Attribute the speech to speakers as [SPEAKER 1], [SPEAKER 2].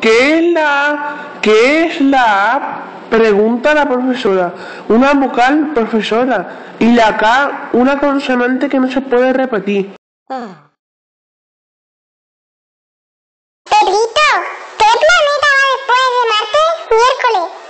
[SPEAKER 1] ¿Qué es la qué es la Pregunta la profesora. Una vocal, profesora. Y la K, una consonante que no se puede repetir.
[SPEAKER 2] Pedrito, ¿qué planeta va después de Marte? Miércoles.